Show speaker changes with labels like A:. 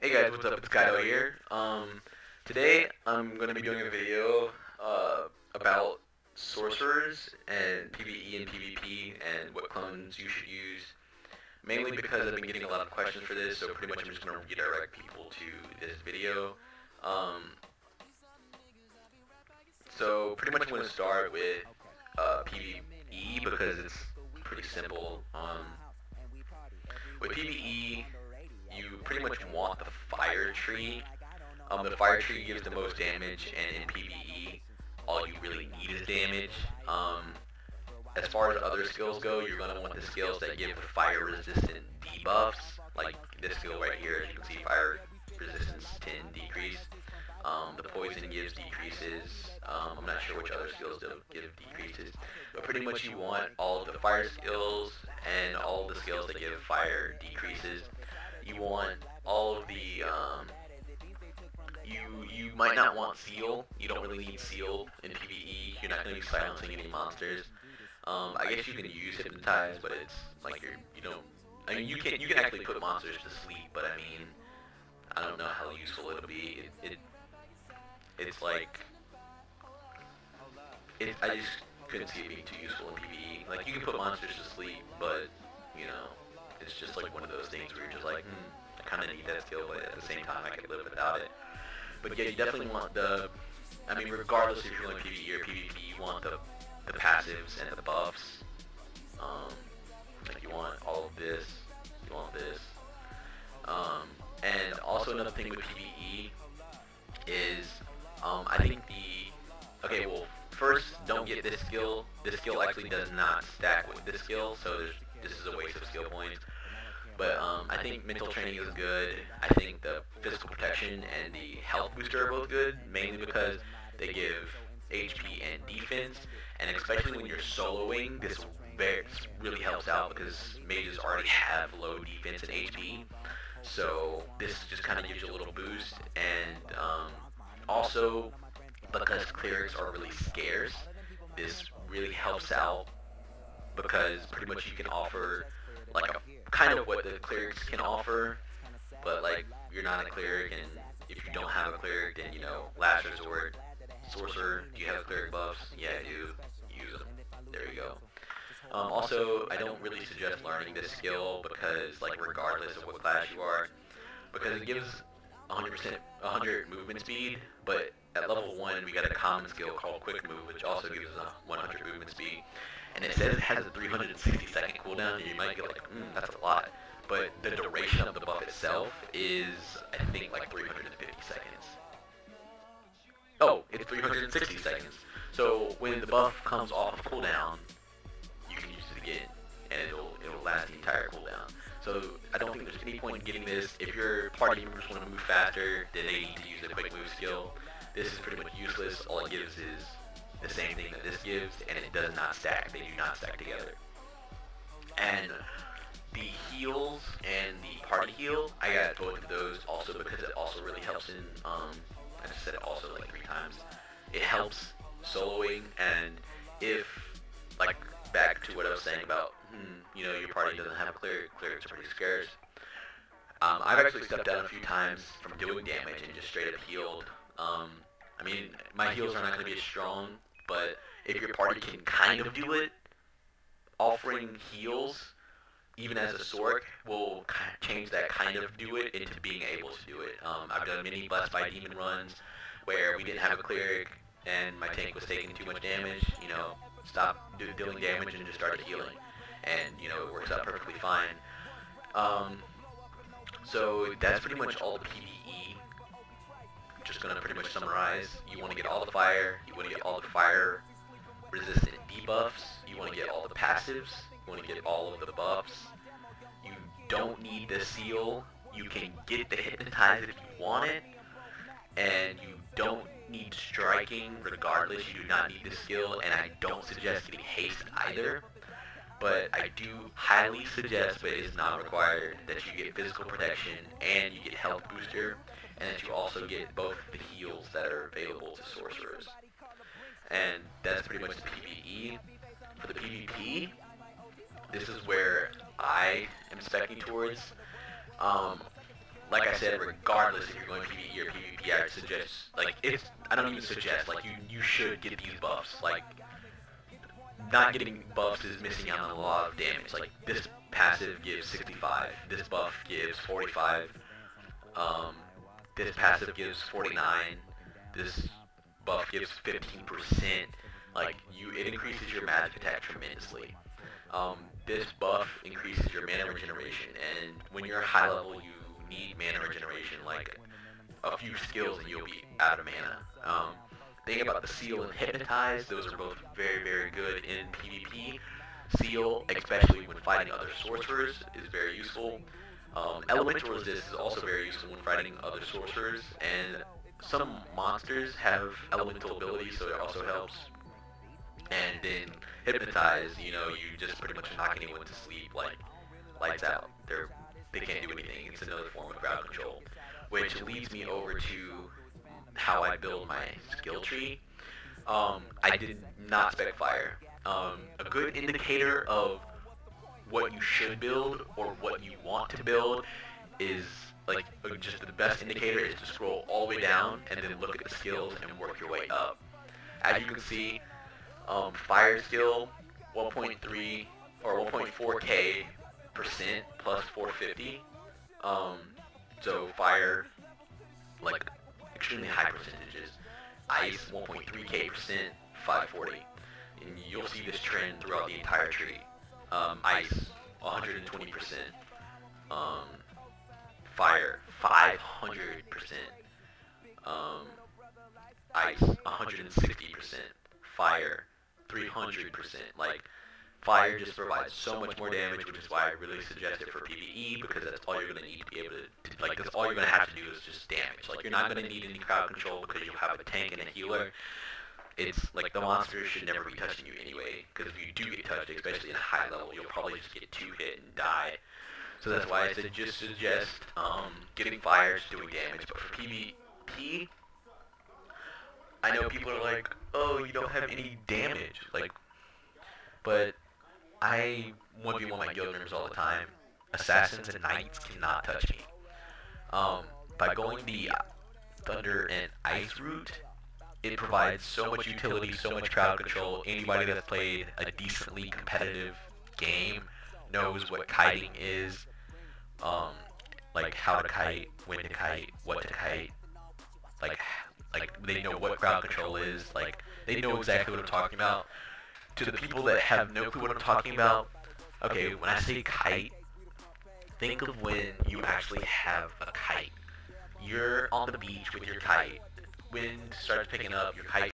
A: Hey guys, what's up? It's Kaito here. Um, today I'm going to be doing a video uh, about sorcerers and PvE and PvP and what clones you should use. Mainly because I've been getting a lot of questions for this, so pretty much I'm just going to redirect people to this video. Um, so pretty much I'm going to start with uh, PvE because it's pretty simple. Um, with PvE, you pretty much want the fire tree. Um, the fire tree gives the most damage, and in PvE, all you really need is damage. Um, as far as other skills go, you're going to want the skills that give fire resistant debuffs, like this skill right here, you can see, fire resistance 10 decrease. Um, the poison gives decreases. Um, I'm not sure which other skills do give decreases, but pretty much you want all the fire skills and all the skills that give fire decreases. You want all of the um, you you might not want seal. You don't really need seal in PvE. You're not going to be silencing any monsters. Um, I guess you can use hypnotize, but it's like you're you don't. I mean, you can you can actually put monsters to sleep, but I mean, I don't know how useful it'll be. It, it it's like it, I just couldn't see it being too useful in PvE. Like you can put monsters to sleep, but you know, it's just like one of those things where you're just like, hmm, I kind of need that skill, but at the same time I could live without it. But yeah, you definitely want the. I mean, regardless if you're doing PvE or PvP, you want the the passives and the buffs. Um, like you want all of this, you want this. Um, and also another thing with PvE is um, I think the okay. Well, first, don't get this skill. This skill actually does not stack with this skill, so this is a waste of skill points. But um, I think mental training is good. I think the physical protection and the health booster are both good, mainly because they give HP and defense. And especially when you're soloing, this really helps out because mages already have low defense and HP. So this just kind of gives you a little boost. And um, also, because clerics are really scarce, this really helps out because pretty much you can offer like a kind of what the clerics can offer, but like you're not a cleric, and if you don't have a cleric, then you know last resort, sorcerer. Do you have cleric buffs? Yeah, I do. Use them. There you go. Um, also, I don't really suggest learning this skill because, like, regardless of what class you are, because it gives 100% 100 movement speed, but at level 1 we got a common skill called Quick Move, which also gives us 100 movement speed. And it says it has a 360 second cooldown, and you might get like, hmm, that's a lot. But the duration of the buff itself is, I think, like 350 seconds. Oh, it's 360 seconds. So when the buff comes off of cooldown, you can use it again, and it'll it'll last the entire cooldown. So I don't think there's any point in getting this. If your party members want to move faster, then they need to use the quick move skill. This is pretty much useless. All it gives is the same thing that this gives, and it does not stack. They do not stack together. And the heals and the party heal, I got both of those also because it also really helps in, um, I just said it also like three times. It helps soloing, and if, like, back to what I was saying about, hmm, you know, your party doesn't have a cleric, clerics are pretty scarce. Um, I've actually stepped down a few times from doing damage and just straight up healed. Um, I mean, my heals are not going to be as strong, but if your party can kind of do it, offering heals, even as a Sorc, will change that kind of do it into being able to do it. Um, I've done many Blessed by Demon runs where we didn't have a cleric and my tank was taking too much damage, you know, stop do, dealing damage and just started healing. And, you know, it works out perfectly fine. Um, so that's pretty much all the PvE. Just to pretty much summarize. You want to get all the fire, you want to get all the fire resistant debuffs, you want to get all the passives, you want to get all of the buffs. You don't need the seal. You can get the hypnotize if you want it. And you don't need striking regardless. You do not need the skill. And I don't suggest getting haste either. But I do highly suggest, but it is not required, that you get physical protection and you get health booster. And that you also get both the heals that are available to sorcerers. And that's pretty much the PvE. For the PvP, this is where I am specking towards. Um, like I said, regardless if you're going PvE or PvP, I suggest like it's I don't even suggest like you you should get these buffs. Like not getting buffs is missing out on a lot of damage. Like this passive gives 65, this buff gives 45, um, this passive gives 49, this buff gives 15%. Like you, it increases your magic attack tremendously. Um, this buff increases your mana regeneration, and when you're high level, you need mana regeneration, like a few skills, and you'll be out of mana. Um, thing about the Seal and Hypnotize, those are both very, very good in PvP. Seal, especially when fighting other sorcerers, is very useful. Um, elemental Resist is also very useful when fighting other sorcerers, and some monsters have elemental abilities, so it also helps. And then Hypnotize, you know, you just pretty much knock anyone to sleep, like, lights out. They're, they can't do anything. It's another form of crowd control. Which leads me over to how I build my skill tree. Um, I did not spec fire. Um, a good indicator of what you should build or what you want to build is like just the best indicator is to scroll all the way down and then look at the skills and work your way up. As you can see, um, fire skill 1.3 or 1.4k percent plus 450. Um, so fire like extremely high percentages. Ice 1.3k percent 540. And you'll see this trend throughout the entire tree. Um, ice 120%. Um, fire 500%. Um, ice 160%. Fire 300%. Like Fire just provides so much more damage, which is why I really suggest it for PvE, because that's all you're going to need to be able to, like, that's all you're going to have to do is just damage. Like, you're not going to need any crowd control because you'll have a tank and a healer. It's, like, the monsters should never be touching you anyway, because if you do get touched, especially in a high level, you'll probably just get two hit and die. So that's why I said just suggest um, getting fires doing damage, but for PvP, I know people are like, oh, you don't have any damage, like, but I 1v1 my guild members all the time. Assassins and knights cannot touch me. Um, by going the thunder and ice route, it provides so much utility, so much crowd control. Anybody that's played a decently competitive game knows what kiting is, um, like how to kite, when to kite, what to kite, like like they know what crowd control is, like they know exactly what I'm talking about to the people that have no clue what I'm talking about, okay, when I say kite, think of when you actually have a kite. You're on the beach with your kite. Wind starts picking up, your kite